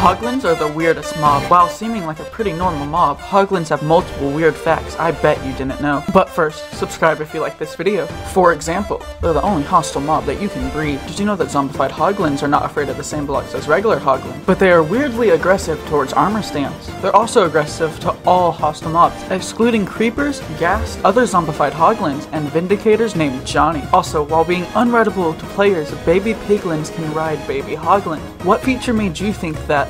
Hoglins are the weirdest mob. While seeming like a pretty normal mob, Hoglins have multiple weird facts I bet you didn't know. But first, subscribe if you like this video. For example, they're the only hostile mob that you can breed. Did you know that zombified Hoglins are not afraid of the same blocks as regular Hoglins? But they are weirdly aggressive towards armor stands. They're also aggressive to all hostile mobs, excluding creepers, ghast, other zombified Hoglins, and vindicators named Johnny. Also, while being unrideable to players, baby piglins can ride baby Hoglins. What feature made you think that